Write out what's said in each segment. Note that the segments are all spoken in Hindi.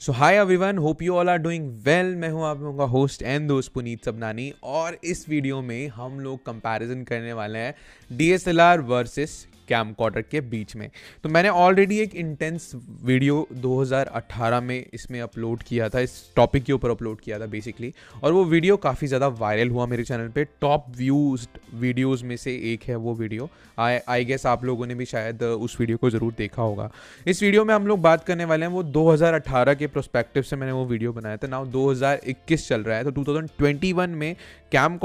So hi everyone hope you all are doing well मैं हूँ, आप लोगों का होस्ट एंड दोस्त पुनीत सबनानी और इस वीडियो में हम लोग कंपैरिजन करने वाले हैं D S L R versus cam के बीच में। तो मैंने ऑलरेडी एक इंटेंस वीडियो 2018 में इसमें अपलोड किया था, इस टॉपिक के ऊपर अपलोड किया था बेसिकली और वो वीडियो काफ़ी ज़्यादा वायरल हुआ मेरे चैनल पे। टॉप व्यूज़ वीडियोस में से एक है वो वीडियो आई आई गेस आप लोगों ने भी शायद उस वीडियो को ज़रूर देखा होगा। इस वीडियो में हम लोग बात करने वाले हैं वो 2018 के प्रोस्पेक्टिव से मैंने वो वीडियो बनाया था। नाउ 2021 चल रहा है तो 2021 में कैम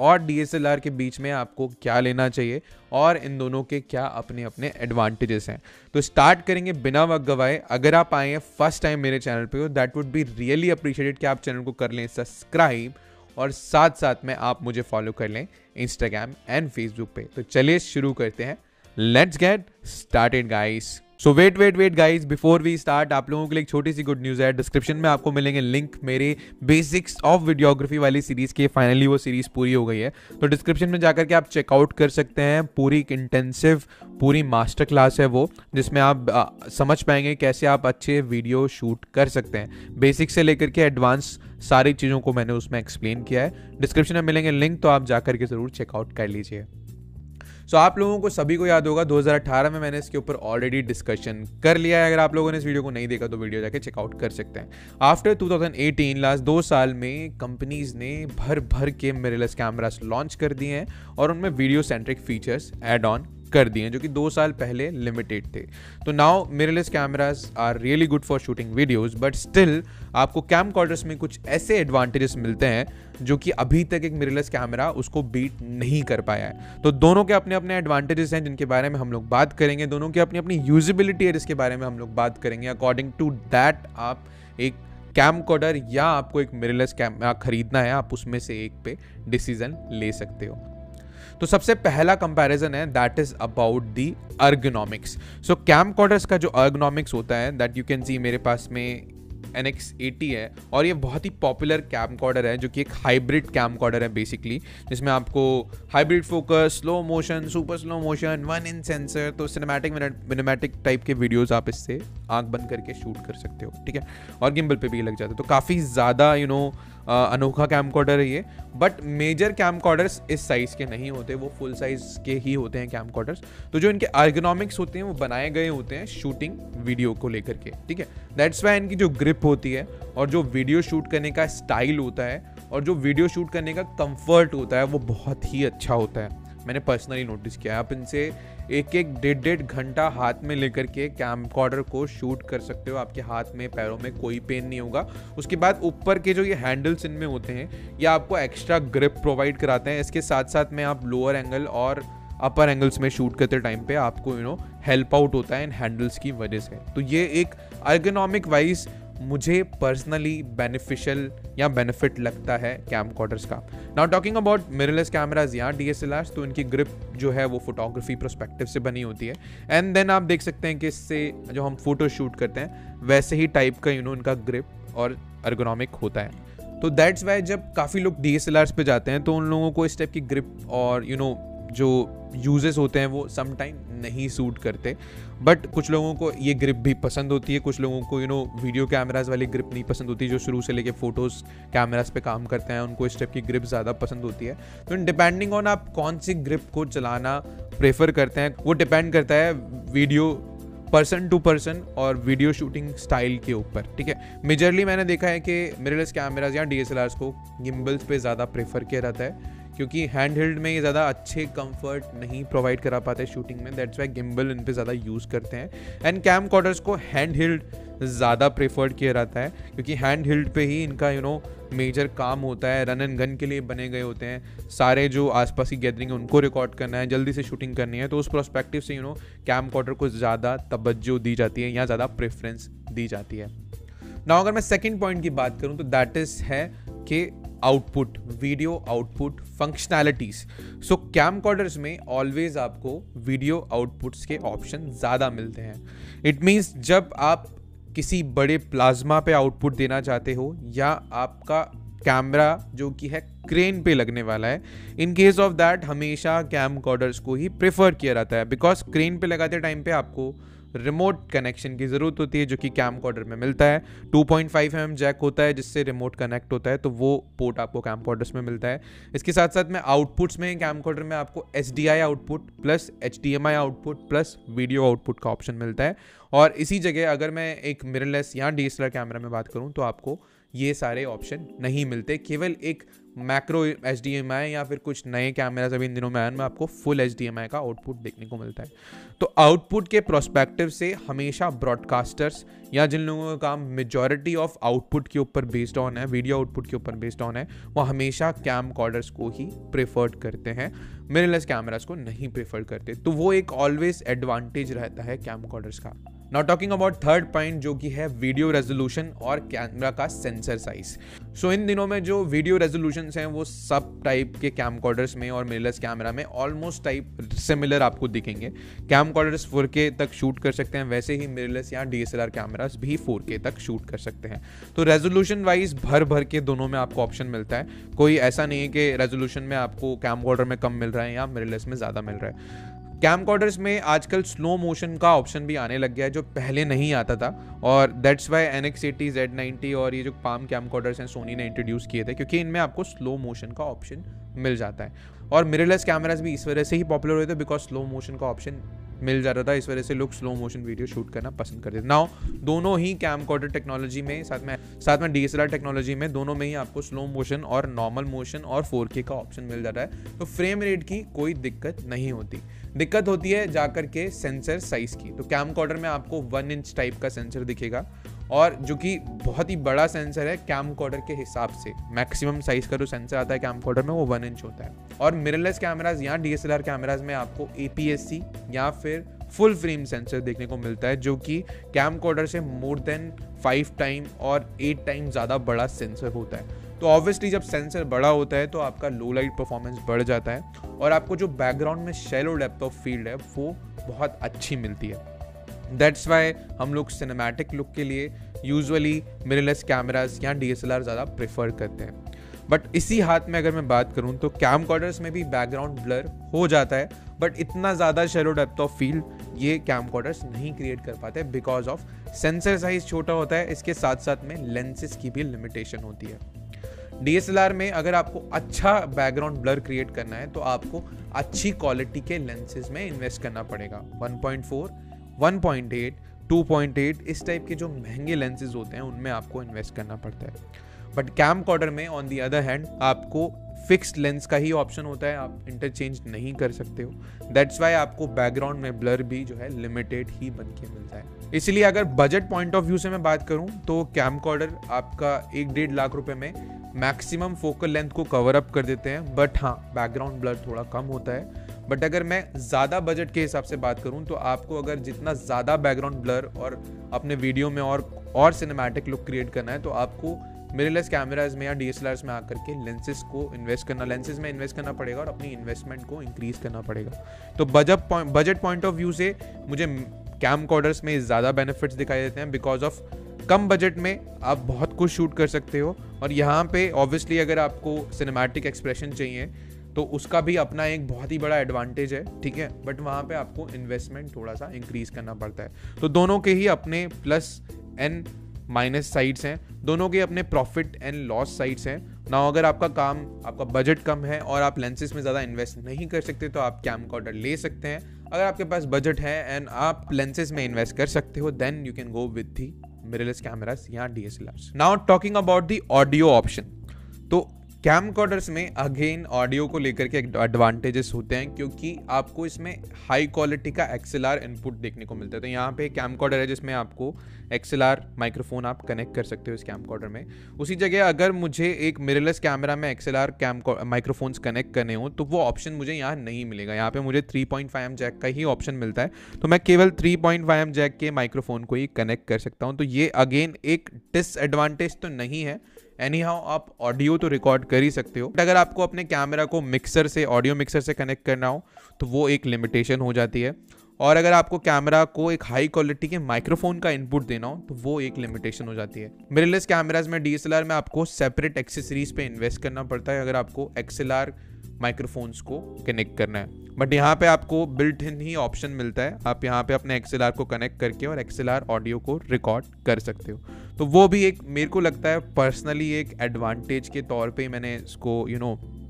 और डीएसएलआर के बीच में आपको क्या लेना चाहिए? और इन दोनों के क्या अपने अपने एडवांटेजेस हैं। तो स्टार्ट करेंगे बिना वक्त गवाए। अगर आप आए हैं फ़र्स्ट टाइम मेरे चैनल पे that would be really appreciated कि आप चैनल को कर लें सब्सक्राइब और साथ साथ में आप मुझे फॉलो कर लें इंस्टाग्राम एंड फेसबुक पे। तो चलिए शुरू करते हैं। Let's get started guys so wait wait wait guys before we start आप लोगों के लिए एक छोटी सी गुड न्यूज़ है। डिस्क्रिप्शन में आपको मिलेंगे लिंक मेरे बेसिक्स ऑफ़ वीडियोग्राफी वाली सीरीज़ की। फाइनली वो सीरीज़ पूरी हो गई है। तो डिस्क्रिप्शन में जाकर के आप चेकआउट कर सकते हैं। पूरी एक इंटेंसिव पूरी मास्टर क्लास है वो जिसमें आप आ, समझ पाएँगे कैसे आप अच्छे वीडियो शूट कर सकते हैं। बेसिक से लेकर के एडवांस सारी चीज़ों को मैंने उसमें एक्सप्लेन किया है। डिस्क्रिप्शन में मिलेंगे लिंक तो आप जाकर के ज़रूर चेकआउट कर लीजिए। सो आप लोगों को सभी को याद होगा 2018 में मैंने इसके ऊपर ऑलरेडी डिस्कशन कर लिया है। अगर आप लोगों ने इस वीडियो को नहीं देखा तो वीडियो जाके चेकआउट कर सकते हैं। आफ्टर 2018 लास्ट दो साल में कंपनीज़ ने भर भर के मिररलेस कैमरास लॉन्च कर दिए हैं और उनमें video centric features add on कर दिए जो कि दो साल पहले लिमिटेड थे। तो now mirrorless cameras are really good for shooting videos but still आपको कैम कॉर्डर्स में कुछ ऐसे एडवांटेजेस मिलते हैं, जो कि अभी तक एक मिररलेस कैमरा उसको बीट नहीं कर पाया है। तो दोनों के अपने अपने एडवांटेजेस हैं, जिनके बारे में हम लोग बात करेंगे, दोनों की अपनी अपनी यूजिबिलिटी है, जिसके बारे में हम लोग बात करेंगे। अकॉर्डिंग टू दैट आप एक कैम कॉर्डर या आपको एक मिररलेस कैमरा खरीदना है, आप उसमें से एक पे डिसीज़न ले सकते हो। तो सबसे पहला कंपैरिजन है that is about the ergonomics so cam का जो अर्गोनॉमिक्स होता है दैट यू कैन सी मेरे पास में एन एक्स एटी है, और ये बहुत ही पॉपुलर कैम कॉर्डर है, जो कि एक हाइब्रिड कैम कॉर्डर है बेसिकली जिसमें आपको hybrid focus slow motion super slow motion one in sensor तो सिनेमैटिक मिनेमैटिक टाइप के वीडियोस आप इससे आँख बंद करके शूट कर सकते हो, ठीक है? और गिम्बल पे भी लग जाते तो काफ़ी ज़्यादा यू नो अनोखा कैम कॉर्डर है ये। बट मेजर कैम कॉर्डर्स इस साइज़ के नहीं होते, वो फुल साइज़ के ही होते हैं कैम कॉर्डर्स तो जो इनके आर्गोनॉमिक्स होते हैं, वो बनाए गए होते हैं शूटिंग वीडियो को लेकर के, ठीक है? दैट्स वाई इनकी जो ग्रिप होती है और जो वीडियो शूट करने का स्टाइल होता है और जो वीडियो शूट करने का कंफर्ट होता है, वो बहुत ही अच्छा होता है। मैंने पर्सनली नोटिस किया आप इनसे एक एक डेढ़ डेढ़ घंटा हाथ में लेकर के कैम कॉर्डर को शूट कर सकते हो। आपके हाथ में, पैरों में कोई पेन नहीं होगा। उसके बाद ऊपर के जो ये हैंडल्स इनमें होते हैं, ये आपको एक्स्ट्रा ग्रिप प्रोवाइड कराते हैं। इसके साथ साथ में आप लोअर एंगल और अपर एंगल्स में शूट करते टाइम पे आपको यू नो हेल्प आउट होता है इन हैंडल्स की वजह से। तो ये एक अर्गोनॉमिक वाइज मुझे पर्सनली बेनिफिशियल या बेनिफिट लगता है कैम कॉर्डर्स का now talking about mirrorless cameras या डी एस तो इनकी ग्रिप जो है वो फोटोग्राफी प्रोस्पेक्टिव से बनी होती है। एंड देन आप देख सकते हैं कि इससे जो हम फ़ोटो शूट करते हैं वैसे ही टाइप का यू नो इनका ग्रिप और अर्गोनॉमिक होता है। तो दैट्स वाई जब काफ़ी लोग डी एस पे जाते हैं तो उन लोगों को इस टाइप की ग्रिप और यू you नो know, जो यूजेस होते हैं वो सम टाइम नहीं सूट करते। बट कुछ लोगों को ये ग्रिप भी पसंद होती है, कुछ लोगों को यू नो वीडियो कैमराज वाली ग्रिप नहीं पसंद होती जो शुरू से लेके फ़ोटोज़ कैमराज पे काम करते हैं, उनको इस टाइप की ग्रिप ज़्यादा पसंद होती है। तो डिपेंडिंग ऑन आप कौन सी ग्रिप को चलाना प्रेफर करते हैं, वो डिपेंड करता है वीडियो पर्सन टू पर्सन और वीडियो शूटिंग स्टाइल के ऊपर, ठीक है? मेजरली मैंने देखा है कि मिररलेस कैमराज या डी को गिम्बल्स पे ज़्यादा प्रेफर किया जाता है। क्योंकि हैंड हेल्ड में ये ज़्यादा अच्छे कंफर्ट नहीं प्रोवाइड करा पाते शूटिंग में दैट्स वाई गिम्बल इन पर ज़्यादा यूज़ करते हैं। एंड कैम कॉर्डर्स को हैंड हेल्ड ज़्यादा प्रेफर्ड किया जाता है, क्योंकि हैंड हिल्ड पे ही इनका यू नो मेजर काम होता है। रन एंड गन के लिए बने गए होते हैं। सारे जो आसपास की गैदरिंग है, उनको रिकॉर्ड करना है, जल्दी से शूटिंग करनी है। तो उस प्रोस्पेक्टिव से यू नो कैम कॉर्डर को ज़्यादा तवज्जो दी जाती है या ज़्यादा प्रेफरेंस दी जाती है। ना अगर मैं सेकेंड पॉइंट की बात करूँ तो दैट इज़ है कि output video output functionalities so camcorders में ऑलवेज आपको वीडियो आउटपुट्स के ऑप्शन ज़्यादा मिलते हैं. इट मीन्स जब आप किसी बड़े प्लाज्मा पे आउटपुट देना चाहते हो या आपका कैमरा जो कि है क्रेन पे लगने वाला है इन केस ऑफ़ दैट हमेशा कैम कॉर्डर्स को ही प्रेफर किया जाता है. बिकॉज़ क्रेन पे लगाते टाइम पे आपको रिमोट कनेक्शन की ज़रूरत होती है, जो कि कैम कॉर्डर में मिलता है। 2.5 पॉइंट mm जैक होता है, जिससे रिमोट कनेक्ट होता है तो वो पोर्ट आपको कैम में मिलता है। इसके साथ साथ में आउटपुट्स में कैम में आपको H output plus HDMI output plus video output का ऑप्शन मिलता है। और इसी जगह अगर मैं एक मिररलेस या डी कैमरा में बात करूँ तो आपको ये सारे ऑप्शन नहीं मिलते। केवल एक मैक्रो आई या फिर कुछ नए कैमराज अभी इन दिनों में आए में आपको फुल आई का आउटपुट देखने को मिलता है। तो आउटपुट के प्रोस्पेक्टिव से हमेशा ब्रॉडकास्टर्स या जिन लोगों का काम मेजॉरिटी ऑफ़ आउटपुट के ऊपर बेस्ड ऑन है वीडियो आउटपुट के ऊपर बेस्ड ऑन है, वो हमेशा कैम कॉर्डर्स को ही प्रेफर्ड करते हैं मिररलेस कैमराज को नहीं प्रेफर करते। तो वो एक ऑलवेज एडवांटेज रहता है कैम कॉर्डर्स का। Now talking about third point जो कि है वीडियो रेजोल्यूशन और कैमरा का सेंसर साइज़ सो इन दिनों में जो वीडियो रेजोल्यूशन हैं वो सब टाइप के कैम में और मिररलेस कैमरा में ऑलमोस्ट टाइप सिमिलर आपको दिखेंगे. कैम कॉर्डर्स फोर के तक शूट कर सकते हैं, वैसे ही मिररलेस या D S L R cameras भी फोर के तक शूट कर सकते हैं. तो रेजोल्यूशन वाइज भर भर के दोनों में आपको ऑप्शन मिलता है. कोई ऐसा नहीं है कि रेजोल्यूशन में आपको कैम कॉर्डर में कम मिल रहा है या मिररलेस में ज़्यादा मिल रहा है. कैम कॉर्डर्स में आजकल स्लो मोशन का ऑप्शन भी आने लग गया है, जो पहले नहीं आता था। और that's why N X eighty Z ninety और ये जो पाम कैम कॉर्डर्स हैं सोनी ने इंट्रोड्यूस किए थे, क्योंकि इनमें आपको स्लो मोशन का ऑप्शन मिल जाता है। और मिररलेस कैमराज भी इस वजह से ही पॉपुलर हुए थे बिकॉज़ स्लो मोशन का ऑप्शन मिल जाता था, इस वजह से लोग स्लो मोशन वीडियो शूट करना पसंद करते थे। नाउ दोनों ही कैम कॉर्डर टेक्नोलॉजी में, साथ में साथ में डी टेक्नोलॉजी में, दोनों में ही आपको स्लो मोशन और नॉर्मल मोशन और फोर का ऑप्शन मिल जाता है। तो फ्रेम रेट की कोई दिक्कत नहीं होती। दिक्कत होती है जाकर के सेंसर साइज़ की। तो कैम कॉर्डर में आपको वन इंच टाइप का सेंसर दिखेगा और जो कि बहुत ही बड़ा सेंसर है कैम कॉर्डर के हिसाब से। मैक्सिमम साइज़ का जो सेंसर आता है कैम कॉर्डर में वो वन इंच होता है। और मिररलेस कैमराज या डी एस कैमराज में आपको एपीएससी या फिर फुल फ्रेम सेंसर देखने को मिलता है, जो कि कैम कॉर्डर से मोर देन फाइव टाइम और एट टाइम ज़्यादा बड़ा सेंसर होता है। तो ऑब्वियसली जब सेंसर बड़ा होता है तो आपका लो लाइट परफॉर्मेंस बढ़ जाता है और आपको जो बैकग्राउंड में शेलो डेप्थ ऑफ़ फ़ील्ड है, वो बहुत अच्छी मिलती है। दैट्स वाई हम लोग सिनेमैटिक लुक के लिए यूजुअली मिररलेस कैमराज या डीएसएलआर ज़्यादा प्रेफर करते हैं। बट इसी हाथ में अगर मैं बात करूँ तो कैम कॉर्डर्स में भी बैकग्राउंड ब्लर हो जाता है बट इतना ज़्यादा शेलो डेप्थ ऑफ़ फ़ील्ड ये कैम कॉर्डर्स नहीं क्रिएट कर पाते बिकॉज़ ऑफ़ सेंसर साइज़ छोटा होता है, इसके साथ साथ में लेंसेज की भी लिमिटेशन होती है। डी में अगर आपको अच्छा बैकग्राउंड ब्लर क्रिएट करना है तो आपको अच्छी क्वालिटी के लेंसेज में इन्वेस्ट करना पड़ेगा। 1.4, 1.8, 2.8 इस टाइप के जो महँगे लेंसेज होते हैं उनमें आपको इन्वेस्ट करना पड़ता है। बट कैम कॉर्डर में ऑन दी अदर हैंड आपको फिक्स्ड लेंस का ही ऑप्शन होता है आप इंटरचेंज नहीं कर सकते हो। दैट्स वाई आपको बैकग्राउंड में ब्लर भी जो है लिमिटेड ही बन के मिलता है इसलिए अगर बजट पॉइंट ऑफ़ व्यू से मैं बात करूँ तो कैम कॉर्डर आपका एक डेढ़ लाख रुपए में मैक्सिमम फोकल लेंथ को कवर अप कर देते हैं बट हाँ बैकग्राउंड ब्लर थोड़ा कम होता है। बट अगर मैं ज़्यादा बजट के हिसाब से बात करूँ तो आपको अगर जितना ज़्यादा बैकग्राउंड ब्लर और अपने वीडियो में और और सिनेमैटिक लुक क्रिएट करना है तो आपको मिररलेस कैमराज में या डी में आकर के लेंसेज को इन्वेस्ट करना लेंसेज में इन्वेस्ट करना पड़ेगा और अपनी इन्वेस्टमेंट को इंक्रीज करना पड़ेगा। तो budget budget point of view से मुझे कैम कॉर्डर्स में ज़्यादा बेनिफिट्स दिखाई देते हैं बिकॉज़ ऑफ़ कम बजट में आप बहुत कुछ शूट कर सकते हो। और यहाँ पे ऑब्वियसली अगर आपको सिनेमैटिक एक्सप्रेशन चाहिए तो उसका भी अपना एक बहुत ही बड़ा एडवांटेज है, ठीक है? बट वहाँ पे आपको इन्वेस्टमेंट थोड़ा सा इंक्रीज करना पड़ता है। तो दोनों के ही अपने प्लस एन माइनस साइड्स हैं। दोनों के अपने प्रॉफिट एंड लॉस साइड्स हैं। ना अगर आपका काम, आपका बजट कम है और आप लेंसेज में ज़्यादा इन्वेस्ट नहीं कर सकते तो आप कैम कॉर्डर ले सकते हैं। अगर आपके पास बजट है एंड आप लेंसेज में इन्वेस्ट कर सकते हो then you can go with the mirrorless cameras या D S L R now talking about the audio option तो कैम कॉर्डर्स में अगेन ऑडियो को लेकर के एडवांटेजेस होते हैं क्योंकि आपको इसमें हाई क्वालिटी का एक्सएलआर इनपुट देखने को मिलता है। तो यहाँ पे कैम कॉर्डर है जिसमें आपको एक्सएलआर माइक्रोफोन आप कनेक्ट कर सकते हो इस कैम कॉर्डर में। उसी जगह अगर मुझे एक मिररलेस कैमरा में एक्सएलआर कैम माइक्रोफोन्स कनेक्ट करने हो तो वो ऑप्शन मुझे यहाँ नहीं मिलेगा। यहाँ पे मुझे थ्री पॉइंट एम जैक का ही ऑप्शन मिलता है। तो मैं केवल थ्री पॉइंट एम जैक के माइक्रोफोन को ही कनेक्ट कर सकता हूँ। तो ये अगेन एक डिसएडवांटेज तो नहीं है एनी हाउ आप ऑडियो तो रिकॉर्ड कर ही सकते हो। बट अगर आपको अपने कैमरा को मिक्सर से ऑडियो मिक्सर से कनेक्ट करना हो तो वो एक लिमिटेशन हो जाती है। और अगर आपको कैमरा को एक हाई क्वालिटी के माइक्रोफोन का इनपुट देना हो तो वो एक लिमिटेशन हो जाती है। मिररलेस कैमराज में डी में आपको सेपरेट एक्सेसरीज पे इन्वेस्ट करना पड़ता है, अगर आपको एक्सएलआर माइक्रोफोन्स को कनेक्ट करना है। बट यहाँ पे आपको बिल्ट इन ही ऑप्शन मिलता है। आप यहाँ पे अपने एक्सएल को कनेक्ट करके और एक्सएल ऑडियो को रिकॉर्ड कर सकते हो। तो वो भी एक मेरे को लगता है पर्सनली एक एडवांटेज के तौर पे मैंने इसको यू you नो know,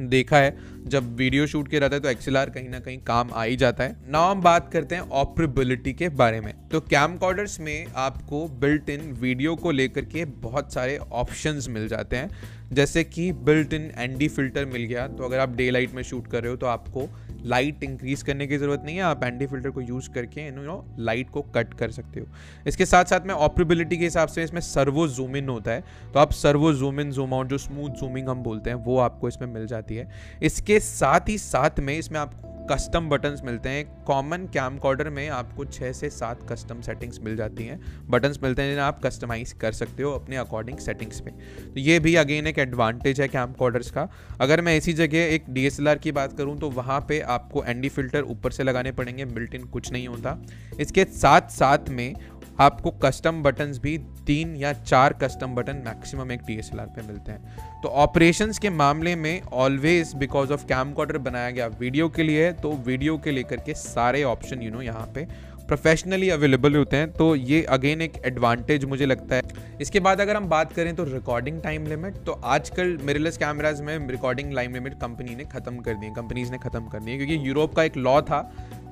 देखा है। जब वीडियो शूट के रहता है तो एक्सएलआर कहीं ना कहीं काम आ ही जाता है। नाउ हम बात करते हैं ऑपरेबिलिटी के बारे में। तो कैम में आपको बिल्ट इन वीडियो को लेकर के बहुत सारे ऑप्शंस मिल जाते हैं। जैसे कि बिल्ट इन एनडी फ़िल्टर मिल गया। तो अगर आप डे लाइट में शूट कर रहे हो तो आपको लाइट इंक्रीज करने की ज़रूरत नहीं है। आप एंटी फ़िल्टर को यूज़ करके यू नो लाइट को कट कर सकते हो। इसके साथ साथ में ऑपरेबिलिटी के हिसाब से इसमें सर्वो जूम इन होता है। तो आप servo zoom in zoom out जो स्मूथ जूमिंग हम बोलते हैं, वो आपको इसमें मिल जाती है। इसके साथ ही साथ में इसमें आप कस्टम बटन्स मिलते हैं। कॉमन कैम कॉर्डर में आपको छः से सात कस्टम सेटिंग्स मिल जाती हैं। बटन्स मिलते हैं जिन्हें आप कस्टमाइज कर सकते हो अपने अकॉर्डिंग सेटिंग्स में तो ये भी अगेन एक एडवांटेज है कैम कॉर्डर्स का। अगर मैं इसी जगह एक डीएसएलआर की बात करूँ तो वहाँ पर आपको एंडी फ़िल्टर ऊपर से लगाने पड़ेंगे बिल्ट इन कुछ नहीं होता। इसके साथ साथ में आपको कस्टम बटन्स भी तीन या चार कस्टम बटन मैक्सिमम एक डी पे मिलते हैं। तो ऑपरेशंस के मामले में ऑलवेज बिकॉज़ ऑफ़ कैम बनाया गया वीडियो के लिए तो वीडियो के लेकर के सारे ऑप्शन यू नो यहाँ पे प्रोफेशनली अवेलेबल होते हैं तो ये अगेन एक एडवांटेज मुझे लगता है। इसके बाद अगर हम बात करें तो रिकॉर्डिंग टाइम लिमिट तो आजकल मिररलेस कैमराज में रिकॉर्डिंग टाइम लिमिट कंपनी ने ख़त्म कर दी है कंपनीज़ ने ख़त्म कर दी है क्योंकि यूरोप का एक लॉ था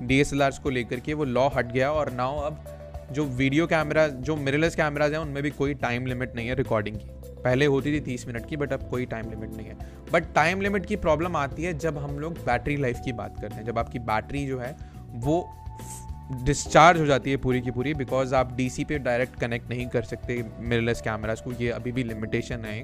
डी को लेकर के, वो लॉ हट गया और नाउ अब जो वीडियो कैमरा जो मिररलेस कैमराज हैं, उनमें भी कोई टाइम लिमिट नहीं है रिकॉर्डिंग की। पहले होती थी तीस मिनट की बट अब कोई टाइम लिमिट नहीं है। बट टाइम लिमिट की प्रॉब्लम आती है जब हम लोग बैटरी लाइफ की बात करते हैं, जब आपकी बैटरी जो है, वो डिस्चार्ज हो जाती है पूरी की पूरी बिकॉज़ आप डीसी पे डायरेक्ट कनेक्ट नहीं कर सकते मिररलेस कैमराज को, ये अभी भी लिमिटेशन है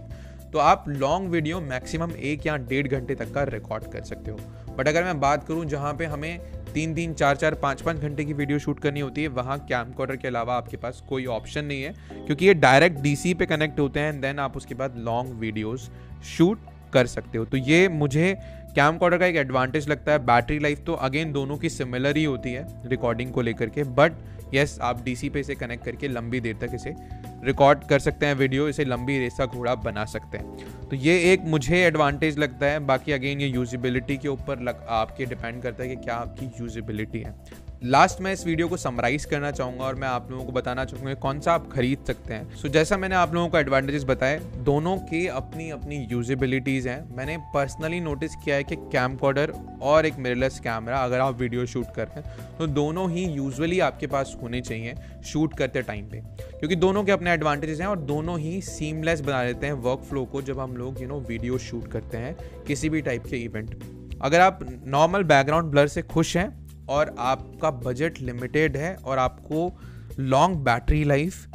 तो आप लॉन्ग वीडियो मैक्सिमम एक या डेढ़ घंटे तक का रिकॉर्ड कर सकते हो। बट अगर मैं बात करूँ जहाँ पे हमें तीन तीन, चार चार, पाँच पाँच घंटे की वीडियो शूट करनी होती है, वहाँ कैम कॉर्डर के अलावा आपके पास कोई ऑप्शन नहीं है, क्योंकि ये डायरेक्ट डीसी पे कनेक्ट होते हैं एंड देन आप उसके बाद लॉन्ग वीडियोज़ शूट कर सकते हो। तो ये मुझे कैम कॉर्डर का एक एडवांटेज लगता है। बैटरी लाइफ तो अगेन दोनों की सिमिलर ही होती है रिकॉर्डिंग को लेकर के। बट यस आप डीसी पे इसे कनेक्ट करके लंबी देर तक इसे रिकॉर्ड कर सकते हैं वीडियो इसे लंबी रेस का घोड़ा बना सकते हैं। तो ये एक मुझे एडवांटेज लगता है। बाकी अगेन ये यूजिबिलिटी के ऊपर आपके डिपेंड करता है कि क्या आपकी यूजिबिलिटी है। लास्ट मैं इस वीडियो को समराइज करना चाहूँगा और मैं आप लोगों को बताना चाहूँगा कौन सा आप खरीद सकते हैं। सो so, जैसा मैंने आप लोगों को एडवांटेजेस बताए दोनों के अपनी अपनी यूजिबिलिटीज़ हैं। मैंने पर्सनली नोटिस किया है कि कैम और एक मिररलेस कैमरा अगर आप वीडियो शूट कर रहे हैं तो दोनों ही यूजुअली आपके पास होने चाहिए शूट करते टाइम पे। क्योंकि दोनों के अपने एडवांटेजेस हैं और दोनों ही सीमलेस बना देते हैं वर्क फ्लो को जब हम लोग यू नो वीडियो शूट करते हैं किसी भी टाइप के इवेंट अगर आप नॉर्मल बैकग्राउंड ब्लर से खुश हैं और आपका बजट लिमिटेड है और आपको लॉन्ग बैटरी लाइफ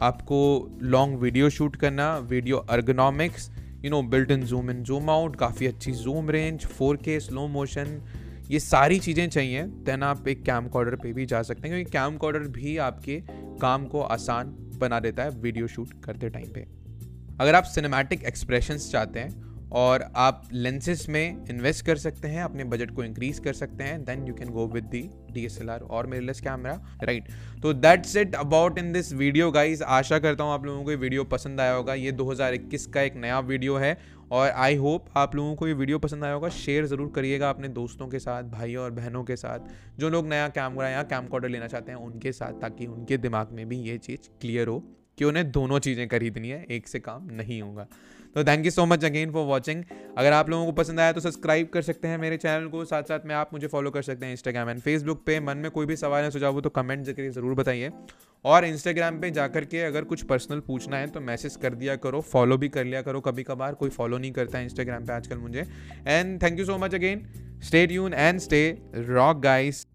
आपको लॉन्ग वीडियो शूट करना video ergonomics you know built in zoom in zoom out काफ़ी अच्छी zoom range 4K slow motion ये सारी चीज़ें चाहिए देन आप एक कैम कॉर्डर पर भी जा सकते हैं, क्योंकि कैम कॉर्डर भी आपके काम को आसान बना देता है वीडियो शूट करते टाइम पे। अगर आप सिनेमैटिक एक्सप्रेशंस चाहते हैं और आप लेंसेज में इन्वेस्ट कर सकते हैं, अपने बजट को इंक्रीज कर सकते हैं then you can go with the D S L R और मिररलेस कैमरा राइट तो that's it about in this video guys आशा करता हूँ आप लोगों को ये वीडियो पसंद आया होगा। ये 2021 का एक नया वीडियो है और आई होप आप लोगों को ये वीडियो पसंद आया होगा। शेयर ज़रूर करिएगा अपने दोस्तों के साथ, भाइयों और बहनों के साथ, जो लोग नया कैमरा या कैम लेना चाहते हैं उनके साथ, ताकि उनके दिमाग में भी ये चीज़ क्लियर हो। कि उन्हें दोनों चीज़ें खरीदनी है, एक से काम नहीं होगा। तो thank you so much again for watching अगर आप लोगों को पसंद आया तो सब्सक्राइब कर सकते हैं मेरे चैनल को साथ साथ में आप मुझे फॉलो कर सकते हैं इंस्टाग्राम एंड फेसबुक पे। मन में कोई भी सवाल है सुझाव हो तो कमेंट करके ज़रूर बताइए। और इंस्टाग्राम पे जाकर के अगर कुछ पर्सनल पूछना है तो मैसेज कर दिया करो फॉलो भी कर लिया करो। कभी कभार कोई फॉलो नहीं करता इंस्टाग्राम पे आजकल मुझे। And thank you so much again stay tune and stay rock guys